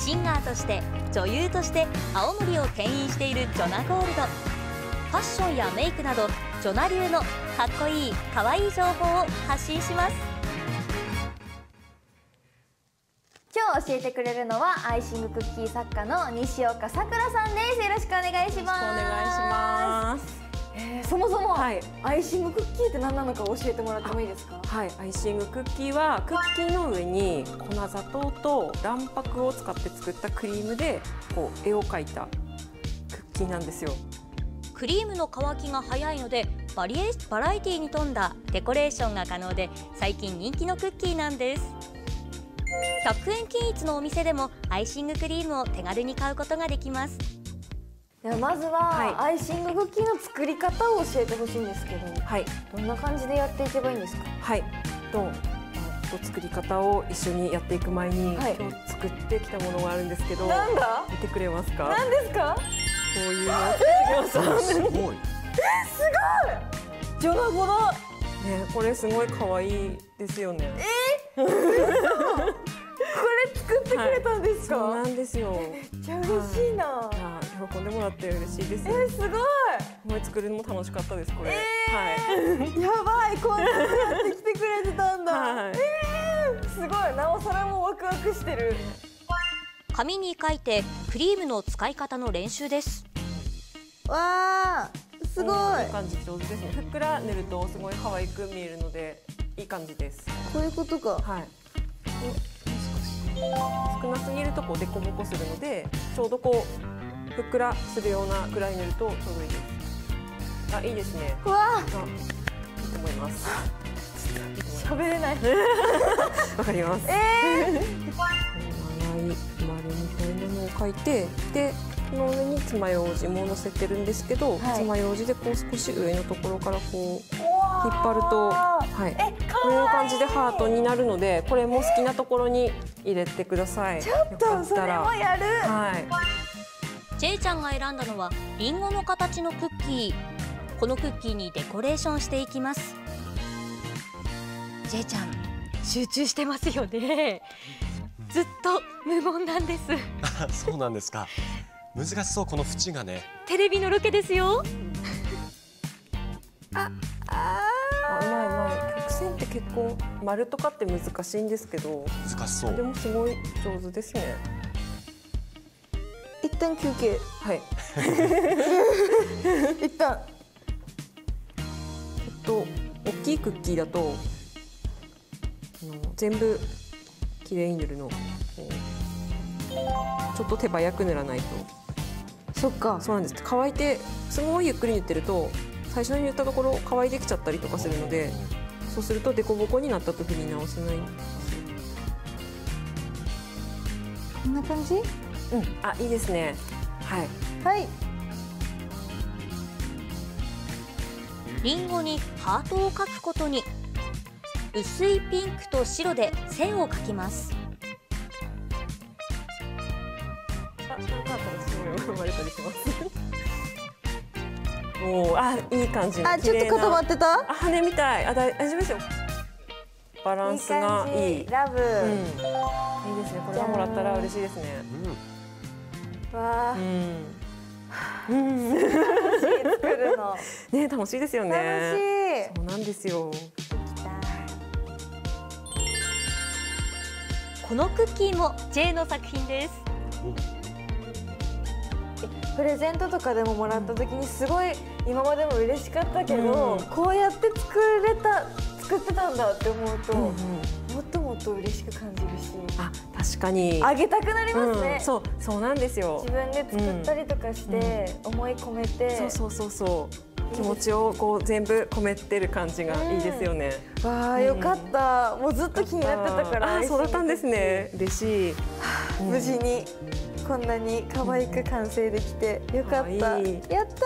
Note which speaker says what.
Speaker 1: シンガーとして女優として青森を牽引しているジョナゴールド。ファッションやメイクなどジョナ流のかっこいいかわいい情報を発信します。
Speaker 2: 今日教えてくれるのはアイシングクッキー作家の西岡さくらさんです。よろしくお願いします。
Speaker 3: お願いします
Speaker 2: えー。そもそも、
Speaker 3: はい。
Speaker 2: アイシングクッキーって何なのか教えてもらってもいいですか？
Speaker 3: はい、アイシングクッキーはクッキーの上に粉砂糖と卵白を使って作ったクリームでこう絵を描いたクッキーなんですよ。
Speaker 1: クリームの乾きが早いのでバリエバラエティに富んだデコレーションが可能で最近人気のクッキーなんです。100円均一のお店でもアイシングクリームを手軽に買うことができます
Speaker 2: ではまずは、
Speaker 3: はい。
Speaker 2: アイシングクッキーの作り方を教えてほしいんですけど
Speaker 3: はい、
Speaker 2: どんな感じでやっていけばいいんですか？
Speaker 3: はい、と作り方を一緒にやっていく前に、
Speaker 2: はい。
Speaker 3: 今日作ってきたものがあるんですけど、
Speaker 2: なんだ？
Speaker 3: 見てくれますか？
Speaker 2: 何ですか？
Speaker 3: こういうのを作ってきました。
Speaker 4: すごい。
Speaker 2: ジョナゴだ
Speaker 3: ね、これすごい可愛いですよね。
Speaker 2: これ作ってくれたんですか、
Speaker 3: そうなんですよ。
Speaker 2: めっちゃ嬉しいな、
Speaker 3: いや喜んでもらって嬉しいです。
Speaker 2: えー、すごい
Speaker 3: 思い作るのも楽しかったですこれ。
Speaker 2: やばいこんなにやってきてくれてたんだ、
Speaker 3: はい。はい。
Speaker 2: えー、すごいなおさらもうワクワクしてる
Speaker 1: 紙に書いてクリームの使い方の練習です
Speaker 2: わあすごい
Speaker 3: いう感じ上手ですね。ふっくら塗るとすごい可愛く見えるのでいい感じです。
Speaker 2: こういうことか
Speaker 3: はい。少なすぎるとこうデコボコするのでちょうどこうふっくらするようなくらい塗るとちょうどいいです。あいいですね。
Speaker 2: うわ
Speaker 3: あいいと思います。いいと思います
Speaker 2: 喋れない
Speaker 3: わかります。
Speaker 2: え
Speaker 3: 長い丸みたいなのを描いてでこの上に爪楊枝も乗せてるんですけど、
Speaker 2: はい
Speaker 3: 爪楊枝でこう少し上のところからこう
Speaker 2: ー、
Speaker 3: 引っ張ると、はい、
Speaker 2: え
Speaker 3: こういう感じでハートになるのでこれも好きなところに入れてください。ちょっ
Speaker 2: とそれもやる
Speaker 3: はい。
Speaker 1: J ちゃんが選んだのはリンゴの形のクッキーこのクッキーにデコレーションしていきます J ちゃん集中してますよねずっと無言なんです
Speaker 4: そうなんですか。難しそうこの縁がね。
Speaker 1: テレビのロケですよ
Speaker 3: あうまいうまい。曲線って結構丸とかって難しいんですけど、
Speaker 4: 難しそう。
Speaker 3: でもすごい上手ですね。
Speaker 2: 一旦休憩。
Speaker 3: はい。
Speaker 2: 一旦。
Speaker 3: えっと大きいクッキーだとあの全部綺麗に塗るのちょっと手早く塗らないと。
Speaker 2: そっか。
Speaker 3: そうなんです。乾いてすごいゆっくり塗ってると最初に塗ったところ乾いてきちゃったりとかするのでそうするとデコボコになった時に直せない
Speaker 2: こんな感じ？
Speaker 3: うん。あいいですね。はい。
Speaker 2: はい。
Speaker 1: リンゴにハートを描くことに。薄いピンクと白で線を描きます。
Speaker 3: あなんかあったらすごい生まれたりします。おおあいい感じ。
Speaker 2: あちょっと固まってた？
Speaker 3: あ羽みたい。あ大大丈夫ですよバランスがいい
Speaker 2: ラブ、
Speaker 3: うん、いいですね。これはもらったら嬉しいですね。
Speaker 4: うん。
Speaker 2: わあ。
Speaker 3: うん、うん、
Speaker 2: 作るの。
Speaker 3: ね楽しいですよね。
Speaker 2: 楽しい。
Speaker 3: そうなんですよ。
Speaker 1: このクッキーも J の作品です。
Speaker 2: プレゼントとかでももらった時にすごい今までも嬉しかったけど、
Speaker 3: うん。
Speaker 2: こうやって作れた作ってたんだって思うと、
Speaker 3: うんうん。
Speaker 2: もっともっと嬉しく感じるし
Speaker 3: あ確かに。
Speaker 2: あげたくなりますね、
Speaker 3: うん、そうそうなんですよ。
Speaker 2: 自分で作ったりとかして、思い込めて
Speaker 3: そうそうそうそう。気持ちをこう全部込めてる感じがいいですよね、
Speaker 2: わあよかった、もうずっと気になってたから
Speaker 3: あーそうだったんですね。嬉しい。
Speaker 2: 無事にこんなに可愛く完成できてよかった。やった